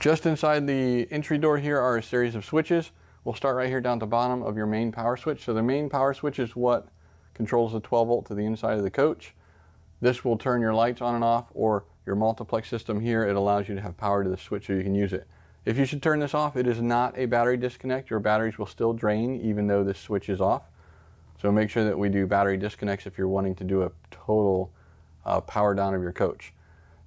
Just inside the entry door here are a series of switches. We'll start right here down at the bottom of your main power switch. So the main power switch is what controls the 12 volt to the inside of the coach. This will turn your lights on and off or your multiplex system here. It allows you to have power to the switch so you can use it. If you should turn this off, it is not a battery disconnect. Your batteries will still drain even though this switch is off. So make sure that we do battery disconnects if you're wanting to do a total uh, power down of your coach.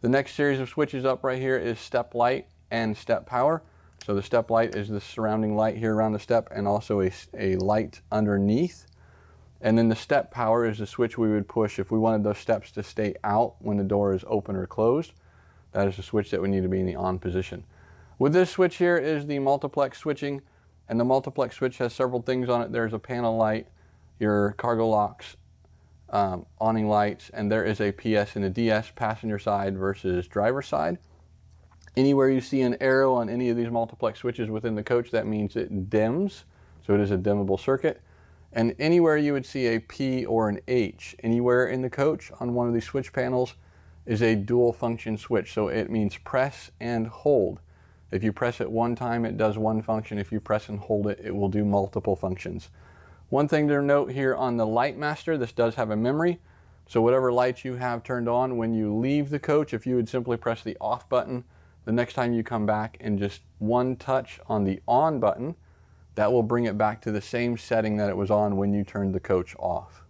The next series of switches up right here is step light and step power. So the step light is the surrounding light here around the step and also a, a light underneath. And then the step power is the switch we would push if we wanted those steps to stay out when the door is open or closed. That is the switch that would need to be in the on position. With this switch here is the multiplex switching and the multiplex switch has several things on it. There's a panel light, your cargo locks, um, awning lights, and there is a PS and a DS passenger side versus driver side. Anywhere you see an arrow on any of these multiplex switches within the coach, that means it dims. So it is a dimmable circuit. And anywhere you would see a P or an H, anywhere in the coach on one of these switch panels is a dual function switch. So it means press and hold. If you press it one time, it does one function. If you press and hold it, it will do multiple functions. One thing to note here on the Light Master, this does have a memory. So whatever lights you have turned on, when you leave the coach, if you would simply press the off button, the next time you come back and just one touch on the on button, that will bring it back to the same setting that it was on when you turned the coach off.